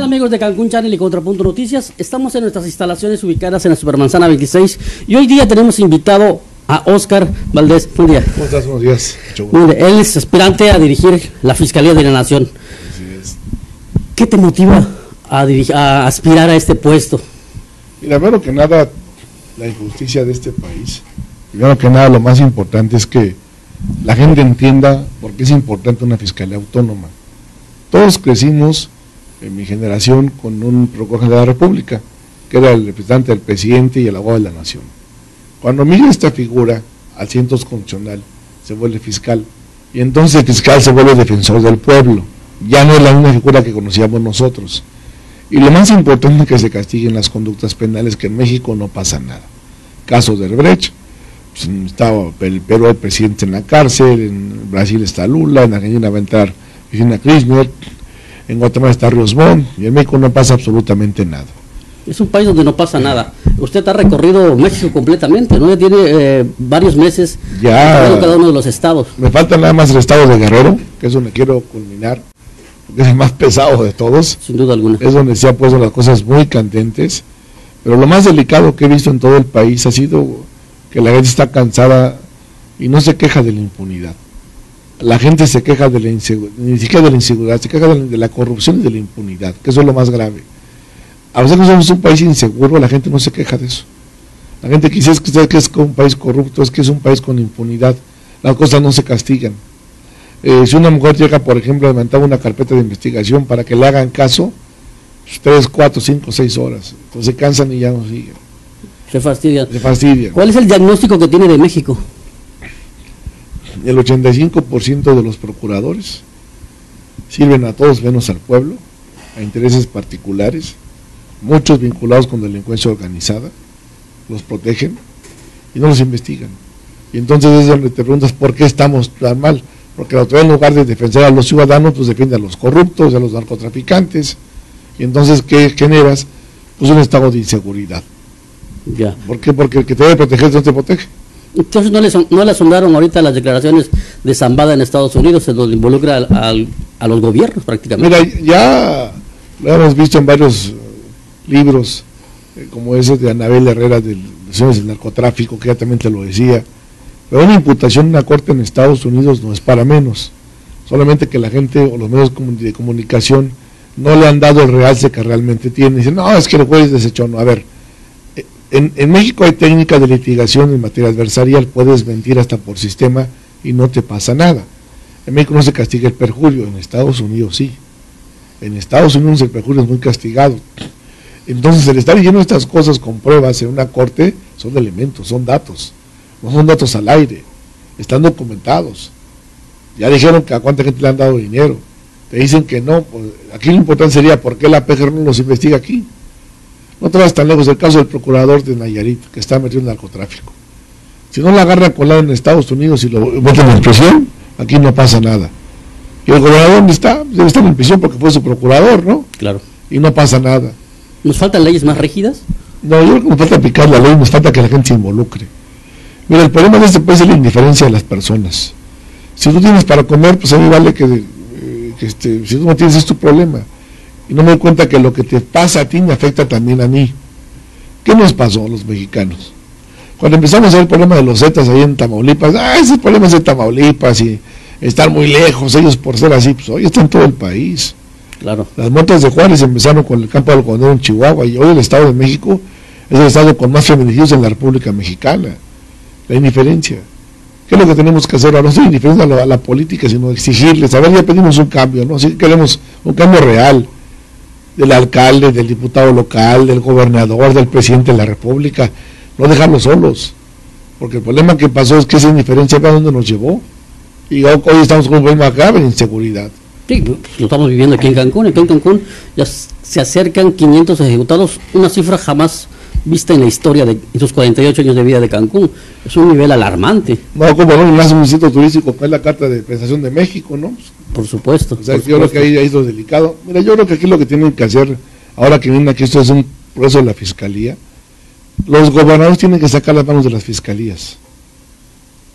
tal amigos de Cancún Channel y Contrapunto Noticias? Estamos en nuestras instalaciones ubicadas en la Supermanzana 26 y hoy día tenemos invitado a Oscar Valdés. Buen día. ¿Cómo estás? Buenos días. Él es aspirante a dirigir la Fiscalía de la Nación. ¿Qué te motiva a, a aspirar a este puesto? Mira, primero que nada, la injusticia de este país. Primero que nada, lo más importante es que la gente entienda por qué es importante una fiscalía autónoma. Todos crecimos en mi generación con un Procurador de la República, que era el representante del presidente y el abogado de la nación. Cuando mira esta figura al ciento constitucional, se vuelve fiscal, y entonces el fiscal se vuelve defensor del pueblo, ya no es la misma figura que conocíamos nosotros. Y lo más importante es que se castiguen las conductas penales, que en México no pasa nada. Caso de Brecht, pues, estaba el Perú el presidente en la cárcel, en Brasil está Lula, en Argentina va a entrar Cristina Kirchner, en Guatemala está Ríos Montt, y en México no pasa absolutamente nada. Es un país donde no pasa nada. Usted ha recorrido México completamente, ¿no? Ya tiene eh, varios meses ya cada uno de los estados. Me falta nada más el estado de Guerrero, que es donde quiero culminar, porque es el más pesado de todos. Sin duda alguna. Es donde se han puesto las cosas muy candentes. Pero lo más delicado que he visto en todo el país ha sido que la gente está cansada y no se queja de la impunidad la gente se queja de la inseguridad, ni siquiera de la inseguridad, se queja de la, corrupción y de la impunidad, que eso es lo más grave. A veces que somos un país inseguro, la gente no se queja de eso. La gente quisiera que, que es un país corrupto, es que es un país con impunidad, las cosas no se castigan. Eh, si una mujer llega, por ejemplo, a levantar una carpeta de investigación para que le hagan caso, pues, tres, cuatro, cinco, seis horas. Entonces se cansan y ya no siguen. Se fastidian. Se fastidian. ¿Cuál es el diagnóstico que tiene de México? El 85% de los procuradores sirven a todos menos al pueblo, a intereses particulares, muchos vinculados con delincuencia organizada, los protegen y no los investigan. Y entonces es donde te preguntas por qué estamos tan mal, porque la autoridad en lugar de defender a los ciudadanos, pues defiende a los corruptos, a los narcotraficantes, y entonces ¿qué generas? Pues un estado de inseguridad. Ya. ¿Por qué? Porque el que te debe proteger no te protege. Entonces no le, no le asombraron ahorita las declaraciones de Zambada en Estados Unidos, en donde involucra a los gobiernos prácticamente. Mira, ya lo hemos visto en varios libros, eh, como ese de Anabel Herrera de Lesiones del Narcotráfico, que ya también te lo decía. Pero una imputación en una corte en Estados Unidos no es para menos. Solamente que la gente o los medios de comunicación no le han dado el realce que realmente tiene. Dicen, no, es que el juez desechó. No, a ver, en, México hay técnica de litigación en materia adversarial, puedes mentir hasta por sistema y no te pasa nada. En México no se castiga el perjurio, en Estados Unidos sí. En Estados Unidos el perjurio es muy castigado. Entonces el estar diciendo estas cosas con pruebas en una corte son elementos, son datos, no son datos al aire, están documentados. Ya dijeron que a cuánta gente le han dado dinero. Te dicen que no, pues, aquí lo importante sería por qué la PGR no los investiga aquí. No te vas tan lejos del caso del procurador de Nayarit, que está metido en narcotráfico. Si no la agarra colado en Estados Unidos y lo meten en prisión, aquí no pasa nada. ¿Y el gobernador dónde está? Debe estar en prisión porque fue su procurador, ¿no? Claro. Y no pasa nada. ¿Nos faltan leyes más rígidas? No, yo creo que nos falta aplicar la ley, nos falta que la gente se involucre. Mira, el problema de este país es la indiferencia de las personas. Si tú tienes para comer, pues a mí vale que, eh, que este, si tú no tienes es tu problema y no me doy cuenta que lo que te pasa a ti me afecta también a mí. ¿Qué nos pasó a los mexicanos? Cuando empezamos a ver el problema de los Zetas ahí en Tamaulipas, ah, ese problema es de Tamaulipas y estar muy lejos, ellos por ser así, pues hoy está en todo el país. Claro. Las muertes de Juárez empezaron con el campo del algodón en Chihuahua y hoy el Estado de México es el Estado con más feminicidios en la República Mexicana. La indiferencia. ¿Qué es lo que tenemos que hacer ahora? No es indiferencia a la, a la política, sino exigirles. A ver, ya pedimos un cambio, ¿no? Si queremos un cambio real del alcalde, del diputado local, del gobernador, del presidente de la República, no dejarlos solos, porque el problema que pasó es que esa indiferencia a dónde nos llevó, y hoy estamos con un problema grave de inseguridad. Sí, lo estamos viviendo aquí en Cancún, aquí en Cancún ya se acercan 500 ejecutados, una cifra jamás vista en la historia de esos 48 años de vida de Cancún. Es un nivel alarmante. No, como no, más un sitio turístico, que es la Carta de Prestación de México, ¿no? Por supuesto. O sea, yo creo que ahí, es lo delicado. Mira, yo creo que aquí lo que tienen que hacer, ahora que viene aquí, esto es un proceso de la Fiscalía, los gobernadores tienen que sacar las manos de las fiscalías.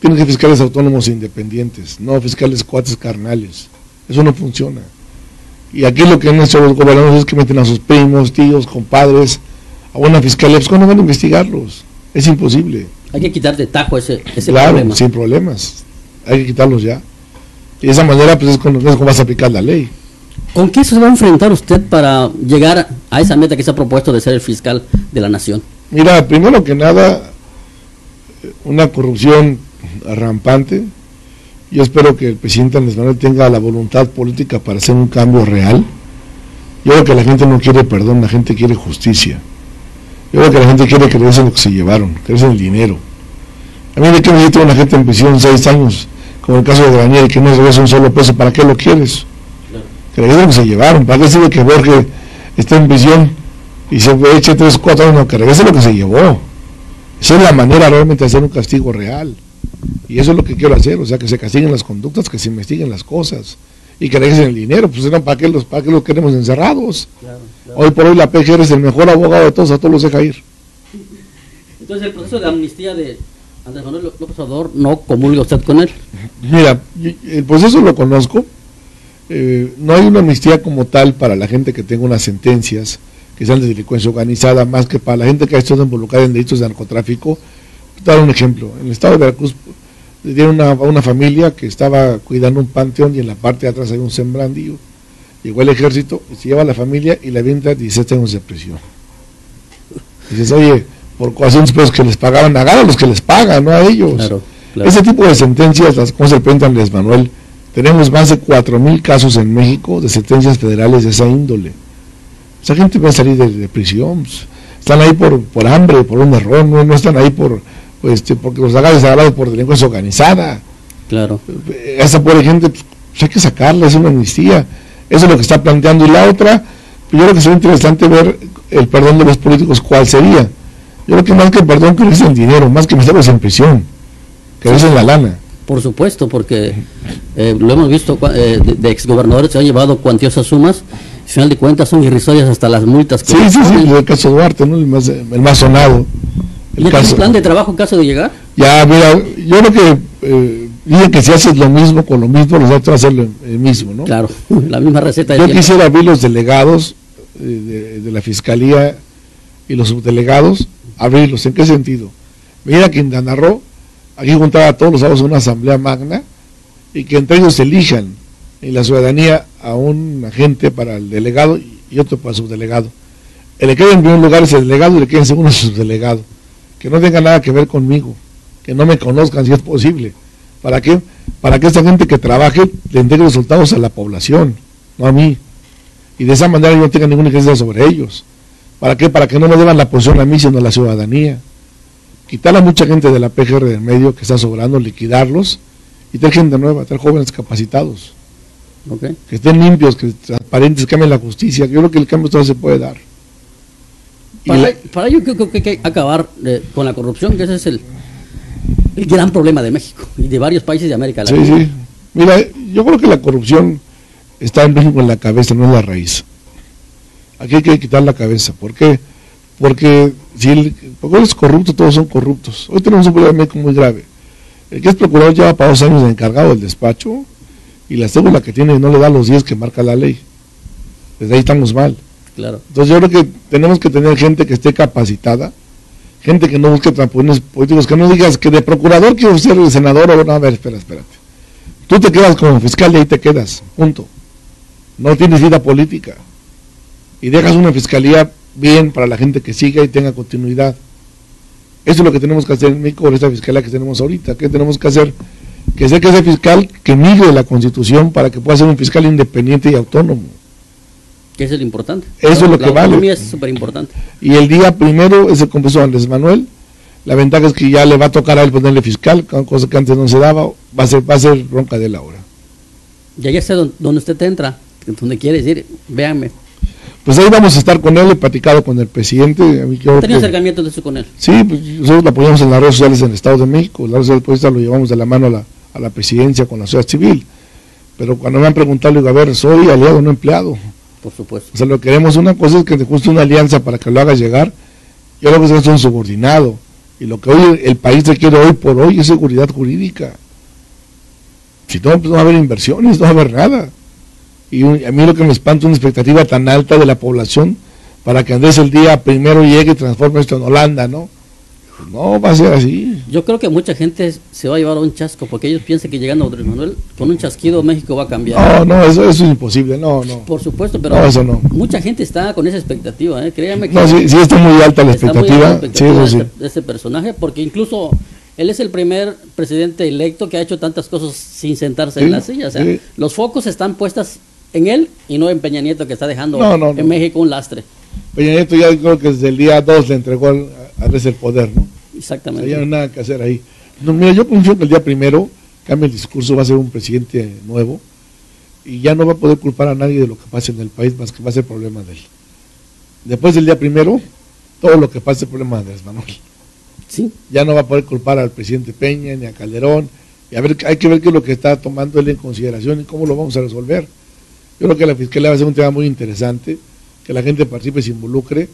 Tienen que fiscales autónomos e independientes, no fiscales cuates carnales. Eso no funciona. Y aquí lo que han hecho los gobernadores es que meten a sus primos, tíos, compadres a una fiscalía. Pues ¿cuándo van a investigarlos? Es imposible. Hay que quitar de tajo ese, ese claro, problema. sin problemas. Hay que quitarlos ya. Y de esa manera, pues es como, es como vas a aplicar la ley. ¿Con qué se va a enfrentar usted para llegar a esa meta que se ha propuesto de ser el fiscal de la nación? Mira, primero que nada, una corrupción rampante. Yo espero que el presidente Andrés Manuel tenga la voluntad política para hacer un cambio real. Yo creo que la gente no quiere perdón, la gente quiere justicia. Yo creo que la gente quiere que regresen lo que se llevaron, que regresen el dinero. A mí de qué me una gente en prisión seis años, como el caso de Daniel, que no regresa un solo peso, ¿para qué lo quieres? Que regresen lo que se llevaron, ¿para qué sirve que Borges esté en prisión y se eche tres, cuatro años? No, que regrese lo que se llevó. Esa es la manera realmente de hacer un castigo real. Y eso es lo que quiero hacer, o sea, que se castiguen las conductas, que se investiguen las cosas y que regresen el dinero. Pues no, ¿para qué los, para qué los queremos encerrados? Hoy por hoy la PGR es el mejor abogado de todos, a todos los deja ir. Entonces, el proceso de amnistía de Andrés Manuel López Obrador, ¿no comulga usted con él? Mira, el proceso lo conozco. Eh, no hay una amnistía como tal para la gente que tenga unas sentencias que sean de delincuencia organizada, más que para la gente que ha estado involucrada en delitos de narcotráfico. Dar un ejemplo. En el estado de Veracruz le dieron una, una familia que estaba cuidando un panteón y en la parte de atrás hay un sembrandillo. Llegó el ejército, se lleva a la familia y la venta 17 años de prisión. Dices, oye, por 400 pesos que les pagaban, hagan a los que les pagan, no a ellos. Ese tipo de sentencias, las como se presentan Andrés Manuel, tenemos más de 4.000 casos en México de sentencias federales de esa índole. Esa gente va a salir de, prisión. Pues, están ahí por, por hambre, por un error, no, están ahí por pues, este, porque los hagan desagradados por delincuencia organizada. Claro. Esa pobre gente, pues, hay que sacarla, es una amnistía. Eso es lo que está planteando. Y la otra, pues, yo creo que sería interesante ver el perdón de los políticos, cuál sería. Yo creo que más que el perdón, que el dinero, más que meterlos en prisión, que es en la lana. Por supuesto, porque eh, lo hemos visto eh, de, exgobernadores se han llevado cuantiosas sumas, al final de cuentas son irrisorias hasta las multas. Que sí, sí, sí, el caso Duarte, ¿no? el, más, el más sonado. El caso, plan de trabajo en caso de llegar? Ya, mira, yo creo que eh, dicen que si haces lo mismo con lo mismo, los otros hacen lo mismo, ¿no? Claro, la misma receta. Yo quisiera ver los delegados eh, de, la Fiscalía y los subdelegados, abrirlos. ¿En qué sentido? Mira que en Danarro, aquí juntar a todos los sábados una asamblea magna y que entre ellos elijan en la ciudadanía a un agente para el delegado y otro para el subdelegado. El que quede en primer lugar es el delegado y el que quede en segundo el subdelegado que no tenga nada que ver conmigo, que no me conozcan si es posible. ¿Para qué? Para que esta gente que trabaje le entregue resultados a la población, no a mí. Y de esa manera yo no tenga ninguna ejercicio sobre ellos. ¿Para qué? Para que no me deban la posición a mí, sino a la ciudadanía. Quitar a mucha gente de la PGR del medio que está sobrando, liquidarlos y tener gente nueva, tener jóvenes capacitados. Que estén limpios, que transparentes, que cambien la justicia. Yo creo que el cambio todo se puede dar. Para, ello creo que hay que acabar eh, con la corrupción, que ese es el, el gran problema de México y de varios países de América Latina. Sí, sí. Mira, yo creo que la corrupción está en México en la cabeza, no en la raíz. Aquí hay que quitar la cabeza. ¿Por qué? Porque si el procurador es corrupto, todos son corruptos. Hoy tenemos un problema muy grave. El que es procurador lleva para dos años de encargado del despacho y la cédula que tiene no le da los días que marca la ley. Desde ahí estamos mal. Claro. Entonces yo creo que tenemos que tener gente que esté capacitada, gente que no busque trampolines políticos, que no digas que de procurador quiero ser el senador o no, a ver, espera, espérate. Tú te quedas como fiscal y ahí te quedas, punto. No tienes vida política. Y dejas una fiscalía bien para la gente que siga y tenga continuidad. Eso es lo que tenemos que hacer en México con esta fiscalía que tenemos ahorita. ¿Qué tenemos que hacer? Que sea que sea fiscal que migre la constitución para que pueda ser un fiscal independiente y autónomo que es el importante. Eso es lo que vale. es súper importante. Y el día primero es el compromiso Andrés Manuel. La ventaja es que ya le va a tocar a él ponerle fiscal, cosa que antes no se daba, va a ser, va a ser bronca de la hora. Ya ya sé dónde usted entra, donde quiere decir, véanme. Pues ahí vamos a estar con él, he platicado con el presidente. ¿Tenía acercamiento de eso con él? Sí, pues nosotros lo apoyamos en las redes sociales en el Estado de México, las redes sociales lo llevamos de la mano a la, a la presidencia con la sociedad civil. Pero cuando me han preguntado, digo, a ver, soy aliado, no empleado. Por supuesto. O sea, lo que queremos, una cosa es que te guste una alianza para que lo hagas llegar, y otra cosa es un subordinado. Y lo que hoy el país requiere hoy por hoy es seguridad jurídica. Si no, pues no va a haber inversiones, no va a haber nada. Y a mí lo que me espanta es una expectativa tan alta de la población para que Andrés el día primero llegue y transforme esto en Holanda, ¿no? No va a ser así. Yo creo que mucha gente se va a llevar a un chasco porque ellos piensan que llegando a Andrés Manuel con un chasquido México va a cambiar. No, no, eso, eso es imposible, no, no. Por supuesto, pero mucha gente está con esa expectativa, ¿eh? créanme que. No, sí, sí está muy alta la expectativa, sí, eso sí. de este personaje porque incluso él es el primer presidente electo que ha hecho tantas cosas sin sentarse en la silla. O sea, los focos están puestos en él y no en Peña Nieto que está dejando en México un lastre. Peña Nieto ya creo que desde el día 2 le entregó a veces el poder, ¿no? Exactamente. ya no hay nada que hacer ahí. No, mira, yo confío que el día primero cambie el discurso, va a ser un presidente nuevo y ya no va a poder culpar a nadie de lo que pase en el país más que va a ser problema de él. Después del día primero, todo lo que pase es problema de Andrés Manuel. Sí. Ya no va a poder culpar al presidente Peña ni a Calderón. Y a ver, hay que ver qué es lo que está tomando él en consideración y cómo lo vamos a resolver. Yo creo que la fiscalía va a ser un tema muy interesante, que la gente participe, y se involucre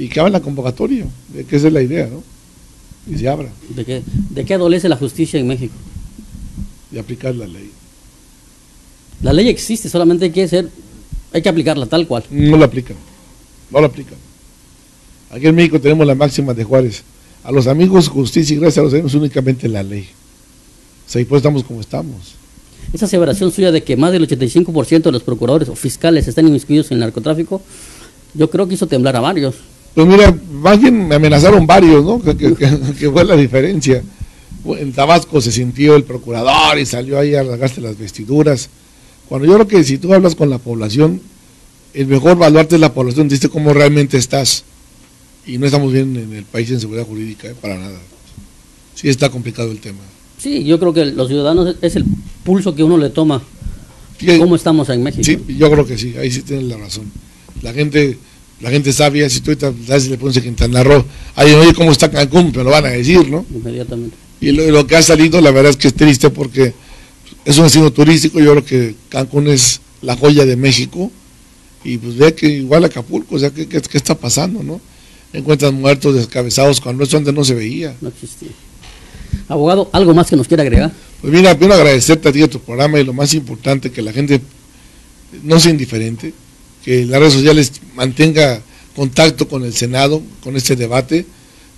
y que haga la convocatoria, que esa es la idea, ¿no? Y se abra. ¿De qué, ¿De qué adolece la justicia en México? De aplicar la ley. La ley existe, solamente hay que ser, hay que aplicarla tal cual. No la aplican, no la aplican. Aquí en México tenemos la máxima de Juárez a los amigos justicia y gracia los amigos únicamente la ley. O sea, y pues estamos como estamos. Esa aseveración suya de que más del 85% de los procuradores o fiscales están inmiscuidos en el narcotráfico, yo creo que hizo temblar a varios. Pues mira, más bien me amenazaron varios, ¿no? Que, fue la diferencia. En Tabasco se sintió el procurador y salió ahí a rasgarse las vestiduras. Cuando yo creo que si tú hablas con la población, el mejor baluarte es la población, dice cómo realmente estás y no estamos bien en el país en seguridad jurídica, ¿eh? para nada. Sí está complicado el tema. Sí, yo creo que los ciudadanos es el pulso que uno le toma. ¿Cómo estamos en México? Sí, yo creo que sí, ahí sí tienes la razón. La gente la gente sabia, si tú estás le pones Quintana Roo, ahí oye cómo está Cancún, me lo van a decir, ¿no? Inmediatamente. Y lo, que ha salido, la verdad es que es triste porque es un destino turístico, yo creo que Cancún es la joya de México, y pues ve que igual Acapulco, o sea, ¿qué, qué, qué está pasando, no? encuentran muertos, descabezados, cuando eso antes no se veía. No existía. Abogado, ¿algo más que nos quiera agregar? Pues mira, quiero agradecerte a ti a tu programa y lo más importante, que la gente no sea indiferente, que las redes sociales mantenga contacto con el Senado, con este debate,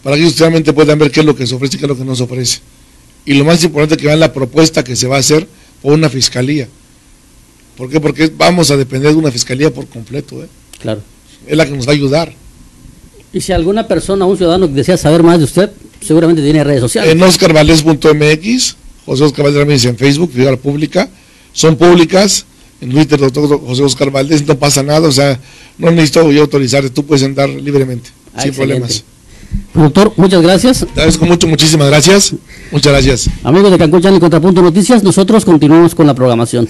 para que ellos realmente puedan ver qué es lo que se ofrece y qué es lo que no se ofrece. Y lo más importante, que vean la propuesta que se va a hacer por una fiscalía. ¿Por qué? Porque vamos a depender de una fiscalía por completo. ¿eh? Claro. Es la que nos va a ayudar. Y si alguna persona, un ciudadano desea saber más de usted, seguramente tiene redes sociales. En oscarvales.mx, José Oscar Valdés en Facebook, figura pública, son públicas. En Twitter, doctor José Oscar Valdés, no pasa nada, o sea, no necesito yo autorizarte, tú puedes andar libremente, ah, sin problemas. Doctor, muchas gracias. Te agradezco mucho, muchísimas gracias. Muchas gracias. Amigos de Cancún Channel Contrapunto Noticias, nosotros continuamos con la programación.